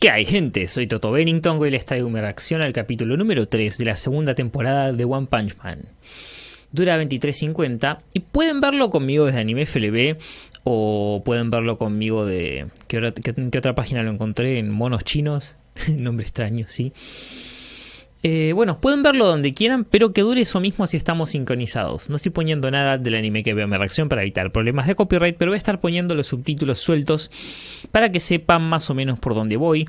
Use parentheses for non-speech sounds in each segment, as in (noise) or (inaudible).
¿Qué hay, gente? Soy Toto Bennington. Hoy les traigo una reacción al capítulo número 3 de la segunda temporada de One Punch Man. Dura 23.50 y pueden verlo conmigo desde Anime FLB o pueden verlo conmigo de. ¿Qué qué otra página lo encontré? En Monos Chinos. (laughs) Nombre extraño, sí. Eh, bueno, pueden verlo donde quieran, pero que dure eso mismo si estamos sincronizados. No estoy poniendo nada del anime que veo en mi reacción para evitar problemas de copyright, pero voy a estar poniendo los subtítulos sueltos para que sepan más o menos por dónde voy.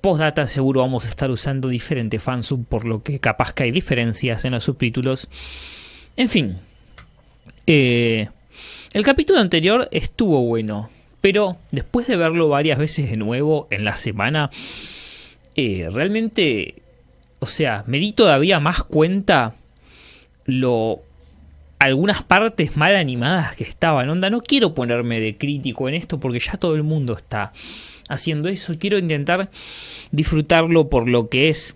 Postdata seguro vamos a estar usando diferente fansub, por lo que capaz que hay diferencias en los subtítulos. En fin. Eh, el capítulo anterior estuvo bueno, pero después de verlo varias veces de nuevo en la semana, eh, realmente o sea, me di todavía más cuenta lo algunas partes mal animadas que estaban. Onda, no quiero ponerme de crítico en esto porque ya todo el mundo está haciendo eso. Quiero intentar disfrutarlo por lo que es.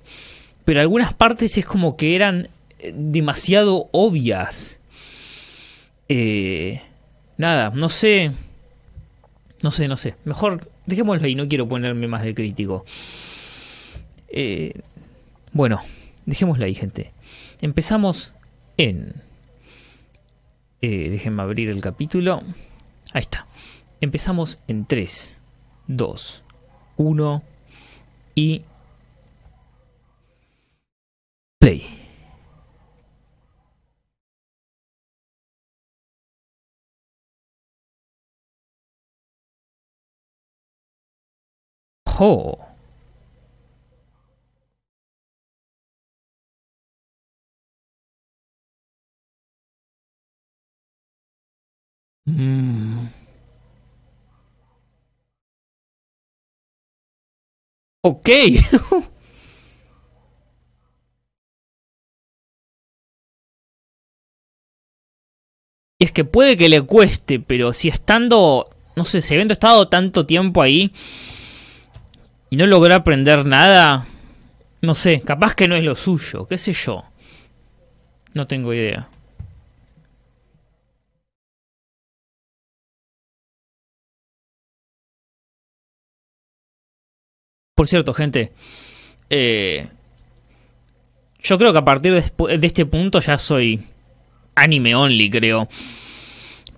Pero algunas partes es como que eran eh, demasiado obvias. Eh, nada, no sé. No sé, no sé. Mejor dejémoslo ahí, no quiero ponerme más de crítico. Eh, bueno, dejémosla ahí, gente. Empezamos en... Eh, déjenme abrir el capítulo. Ahí está. Empezamos en 3, 2, 1 y... Play. Oh. Mm. Ok. (laughs) es que puede que le cueste, pero si estando, no sé, si habiendo estado tanto tiempo ahí y no logró aprender nada, no sé, capaz que no es lo suyo, qué sé yo. No tengo idea. Por cierto, gente, eh, yo creo que a partir de, este punto ya soy anime only, creo.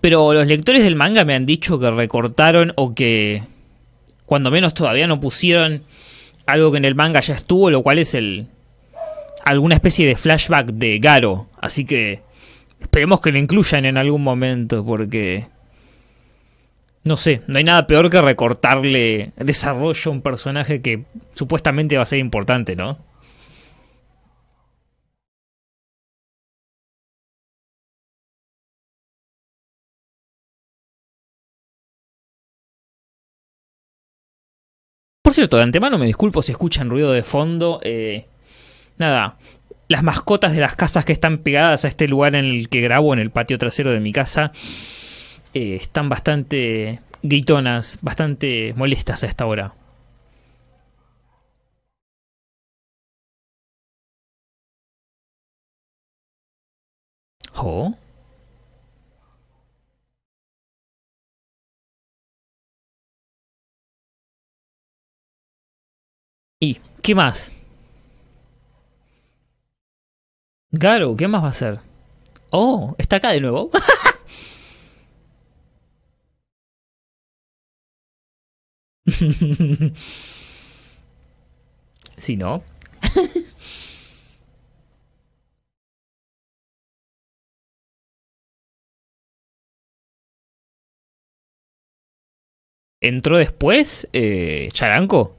Pero los lectores del manga me han dicho que recortaron o que cuando menos todavía no pusieron algo que en el manga ya estuvo, lo cual es el alguna especie de flashback de Garo. Así que esperemos que lo incluyan en algún momento porque no sé, no hay nada peor que recortarle desarrollo a un personaje que supuestamente va a ser importante, ¿no? Por cierto, de antemano me disculpo si escuchan ruido de fondo. Eh, nada, las mascotas de las casas que están pegadas a este lugar en el que grabo, en el patio trasero de mi casa, eh, están bastante gritonas, bastante molestas a esta hora. Oh. ¿Y qué más? Garo, ¿qué más va a hacer? Oh, está acá de nuevo. (laughs) (laughs) si no. (laughs) ¿Entró después eh, Charanco?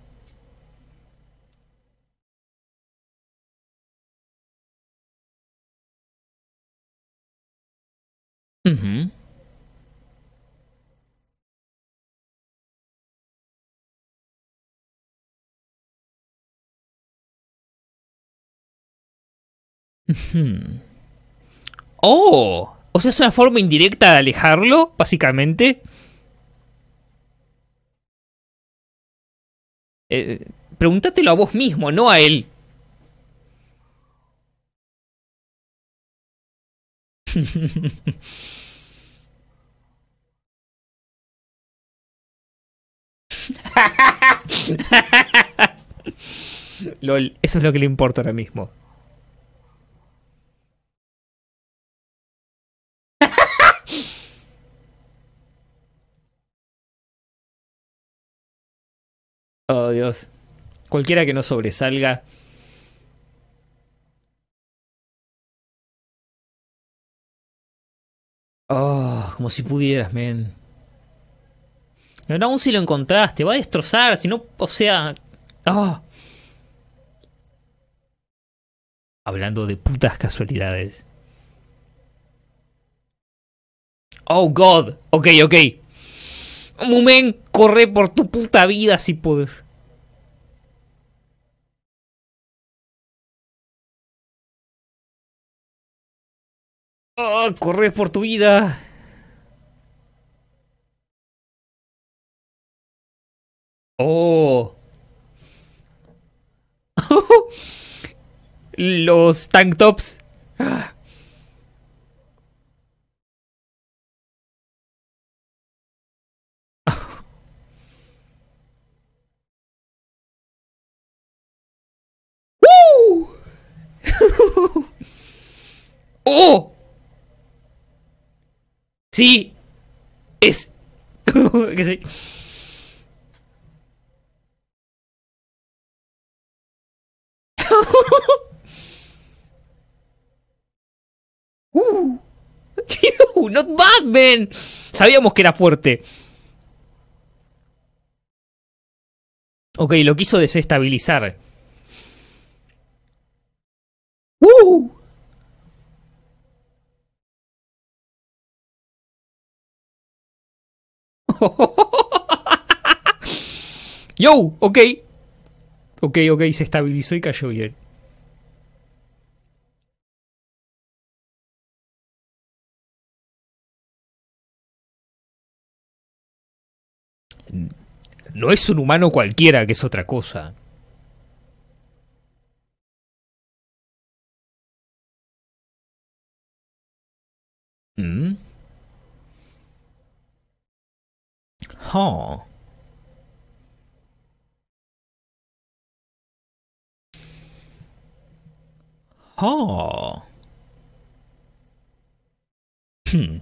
Oh, o sea, es una forma indirecta de alejarlo, básicamente. Eh, pregúntatelo a vos mismo, no a él. (laughs) LOL, eso es lo que le importa ahora mismo. Oh, Dios. Cualquiera que no sobresalga. Oh, como si pudieras, men. No, aún si lo encontraste, va a destrozar, si no, o sea... Oh. Hablando de putas casualidades. Oh, God. Ok, ok. Mumen, corre por tu puta vida si puedes. Oh, corre por tu vida. Oh. (laughs) Los tank tops. ¡Oh! Sí. Es. (laughs) que sí. (laughs) uh. (laughs) Not bad. Sabíamos que era fuerte. Ok, lo quiso desestabilizar. ¡Uh! (laughs) Yo, ok. Ok, ok, se estabilizó y cayó bien. No es un humano cualquiera, que es otra cosa. Huh. Huh. Hmm.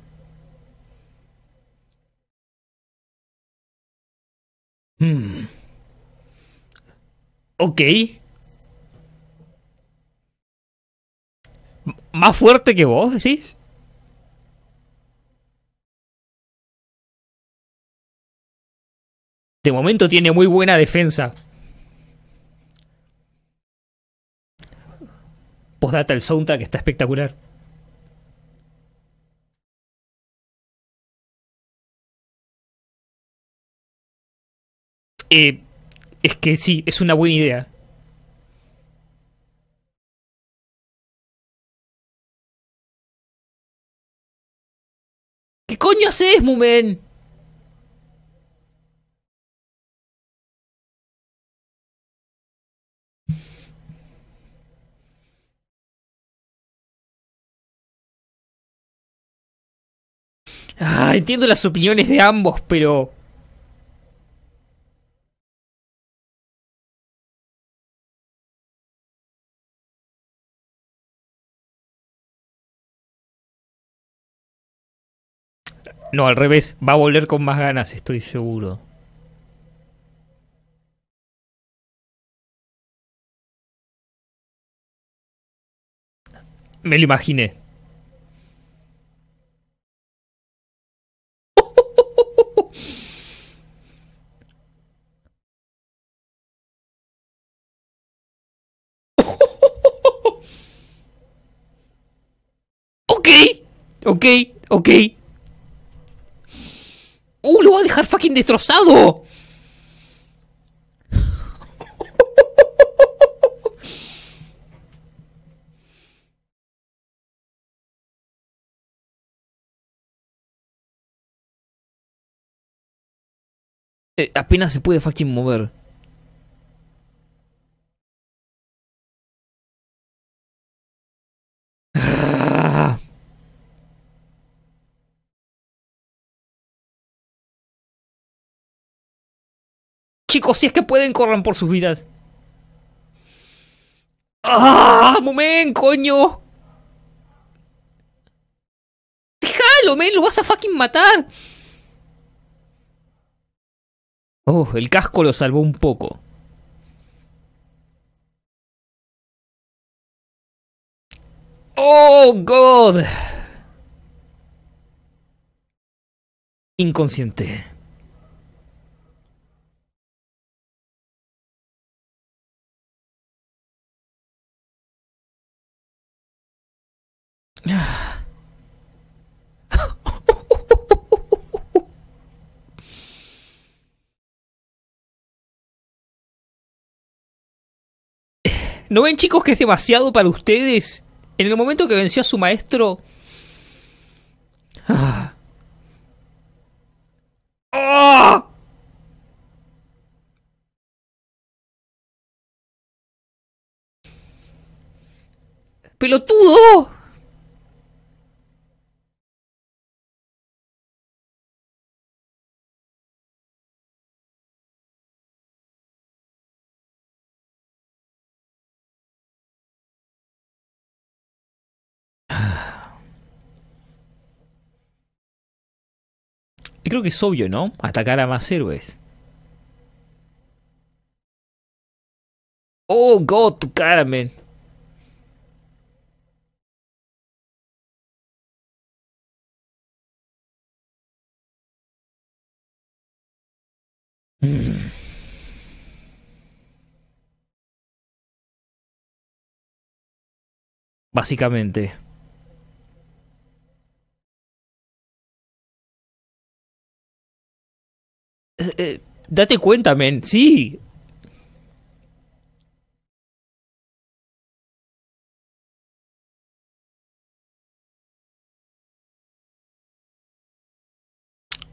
Hmm. Ok. ¿Más fuerte que vos, decís? De momento tiene muy buena defensa. Postdata, el soundtrack está espectacular. Eh, es que sí, es una buena idea. ¿Qué coño haces, Mumen? Entiendo las opiniones de ambos, pero... No, al revés, va a volver con más ganas, estoy seguro. Me lo imaginé. Ok, ok. ¡Uh! ¡Lo va a dejar fucking destrozado! (laughs) Eh, apenas se puede fucking mover. Chicos, si es que pueden, corran por sus vidas. ¡Ah! ¡Momen, coño! ¡Déjalo, men! ¡Lo vas a fucking matar! Oh, el casco lo salvó un poco. ¡Oh, God! Inconsciente. ¿No ven chicos que es demasiado para ustedes? En el momento que venció a su maestro... ¡Ah! ¡Ah! ¡Pelotudo! Creo que es obvio, ¿no? Atacar a más héroes. Oh, God, tu. Mm. Básicamente. Eh, date cuenta, men. Sí.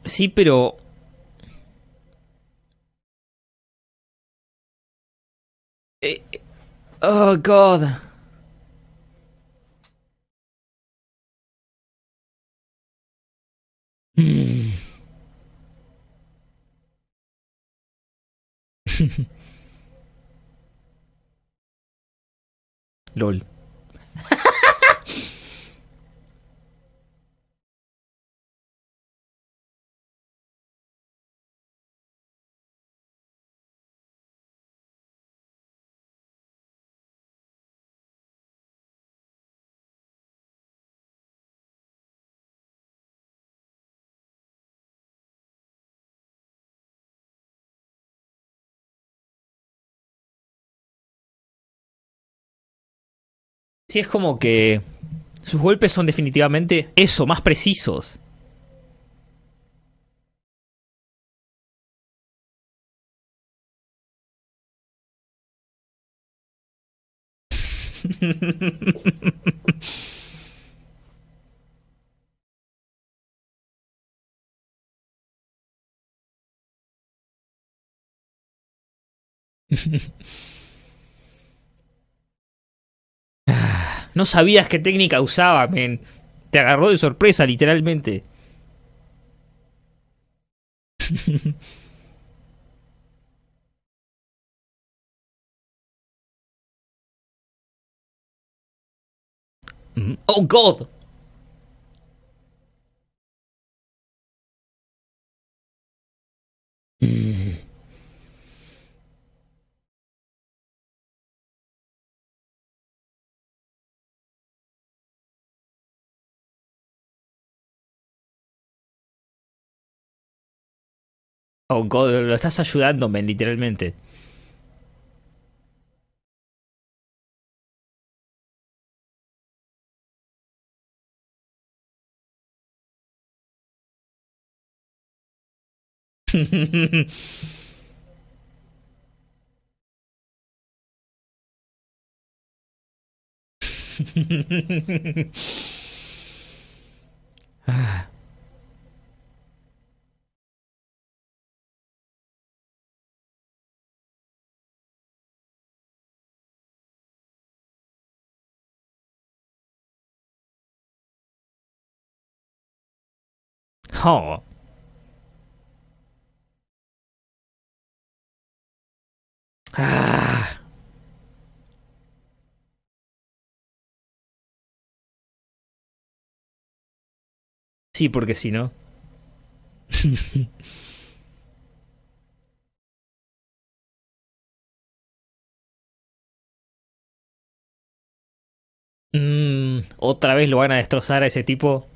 Sí, pero... Eh, eh, oh, God. Mm. (laughs) LOL. Sí, es como que sus golpes son definitivamente eso, más precisos. (laughs) No sabías qué técnica usaba, men. Te agarró de sorpresa, literalmente. (laughs) oh, God. Mm. Oh, God, lo estás ayudando, men, literalmente. (laughs) ah. (sighs) Sí, porque si no. (laughs) Mm, otra vez lo van a destrozar a ese tipo.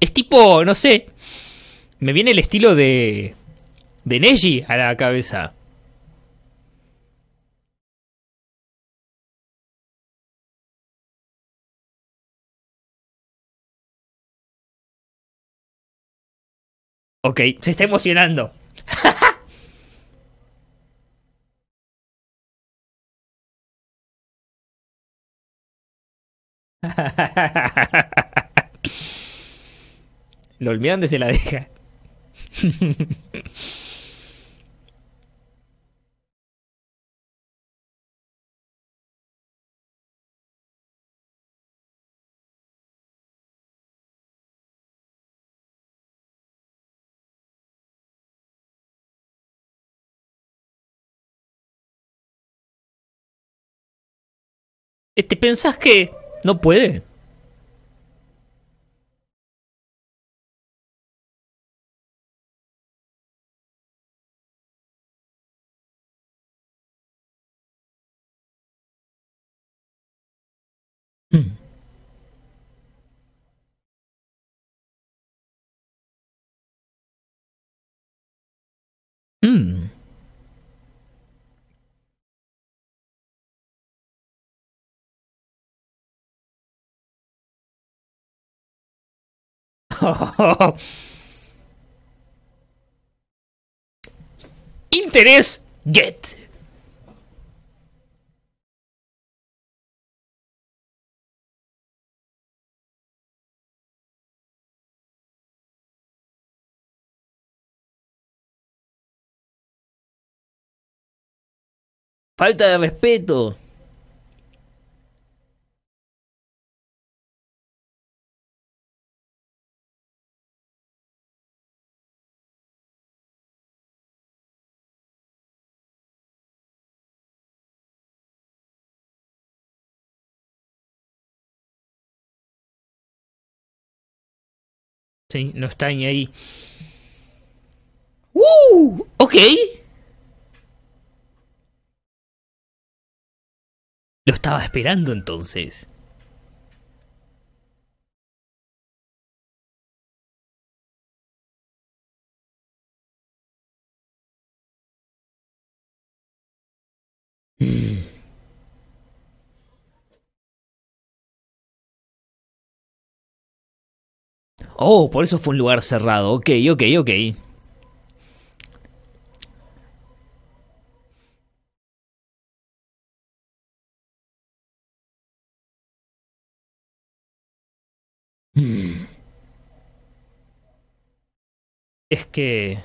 Es tipo, no sé. Me viene el estilo de. de Neji a la cabeza. Ok, se está emocionando. (laughs) Lo olvidan se la deja. (laughs) ¿Te pensás que no puede? (laughs) Interés Get. Falta de respeto. Sí, no está ni ahí. ¡Uh! Ok. Lo estaba esperando entonces. Mm. Oh, por eso fue un lugar cerrado. Ok, ok, ok. Mm. Es que...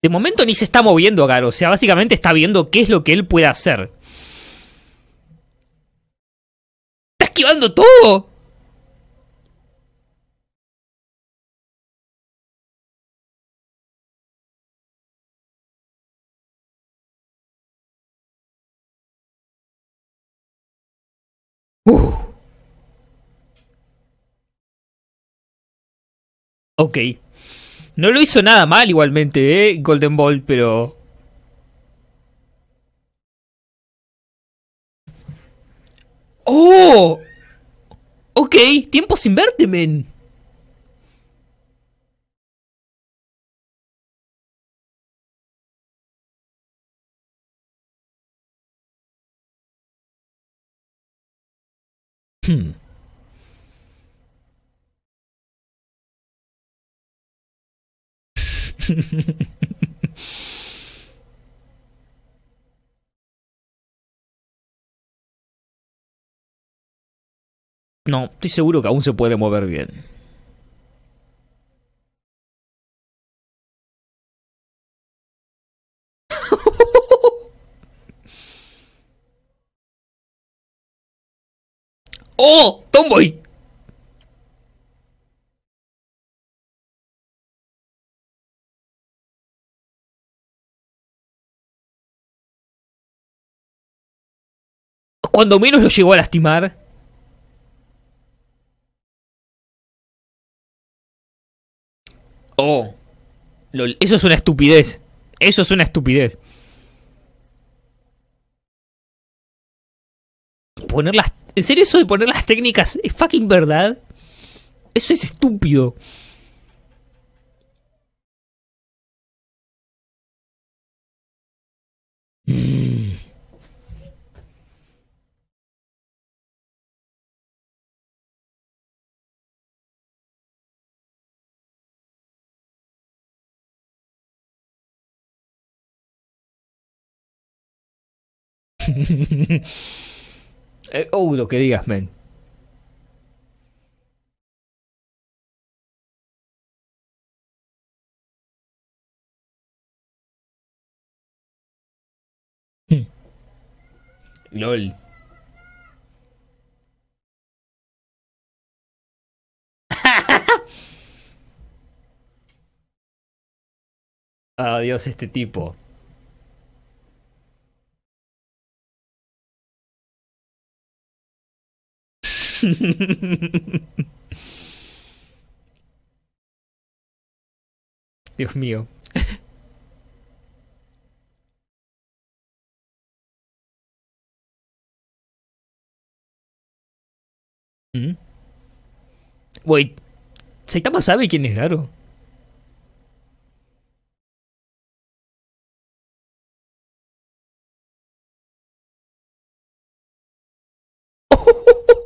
De momento ni se está moviendo Gar, o sea, básicamente está viendo qué es lo que él puede hacer. ¡Está esquivando todo! Uh. No lo hizo nada mal igualmente, ¿eh? Golden Ball, pero... ¡Oh! Ok, tiempo sin verte, men. Hmm. (laughs) No, estoy seguro que aún se puede mover bien. (laughs) ¡Oh! ¡Tomboy! Cuando menos lo llegó a lastimar. Oh. Eso es una estupidez. Eso es una estupidez. Poner las... ¿En serio eso de poner las técnicas es fucking verdad? Eso es estúpido. (laughs) oh, lo que digas, men. Hmm. LOL. (laughs) Adiós este tipo. (laughs) Dios mío. (laughs) ¿Mm? Wait, ¿Saitama sabe quién es Garo? (laughs)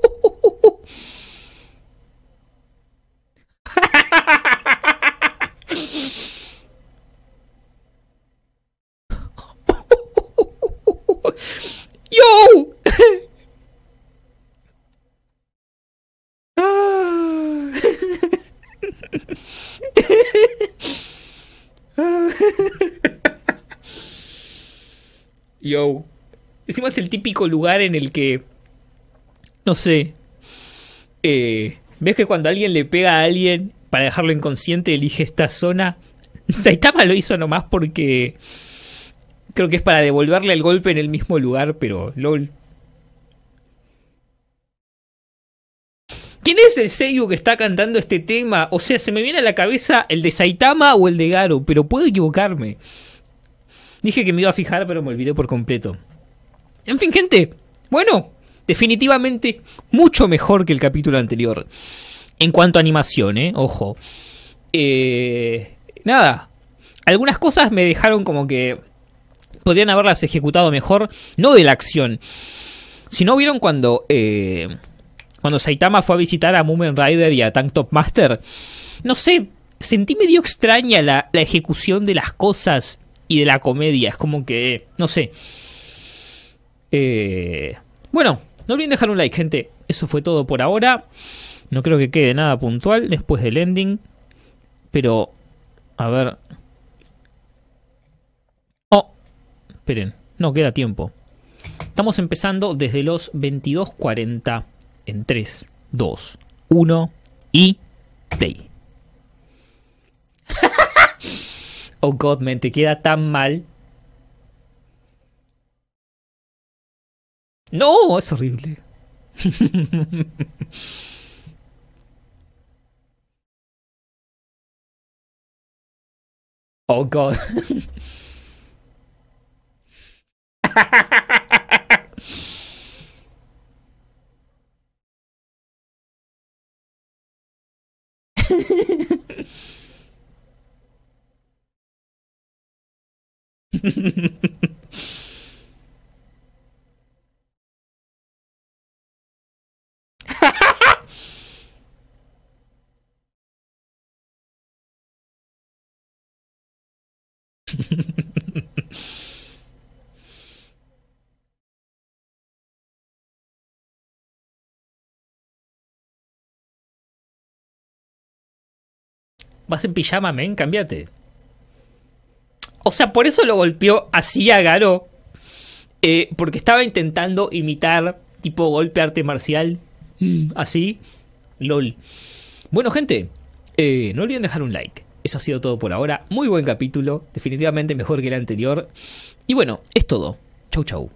Es el típico lugar en el que. No sé. Eh, ¿Ves que cuando alguien le pega a alguien para dejarlo inconsciente elige esta zona? (laughs) Saitama lo hizo nomás porque. Creo que es para devolverle el golpe en el mismo lugar, pero LOL. ¿Quién es el Seiyu que está cantando este tema? O sea, se me viene a la cabeza el de Saitama o el de Garo, pero puedo equivocarme. Dije que me iba a fijar, pero me olvidé por completo. En fin, gente. Bueno, definitivamente mucho mejor que el capítulo anterior. En cuanto a animación, ¿eh? Ojo. Eh, nada. Algunas cosas me dejaron como que podrían haberlas ejecutado mejor. No de la acción. Si no vieron cuando... Eh, cuando Saitama fue a visitar a Moomin Rider y a Tank Top Master. No sé, sentí medio extraña la, la ejecución de las cosas y de la comedia. Es como que, no sé. Eh, bueno, no olviden dejar un like, gente. Eso fue todo por ahora. No creo que quede nada puntual después del ending. Pero, a ver. Oh, esperen, no queda tiempo. Estamos empezando desde los 22.40 en 3, 2, 1 y play. (laughs) oh God, man, te queda tan mal. No, es horrible. (laughs) oh god. (laughs) (laughs) Vas en pijama, men, cambiate. O sea, por eso lo golpeó así a Garo. Eh, porque estaba intentando imitar tipo golpe arte marcial. Mm. Así. LOL. Bueno, gente. Eh, no olviden dejar un like. Eso ha sido todo por ahora. Muy buen capítulo. Definitivamente mejor que el anterior. Y bueno, es todo. Chau, chau.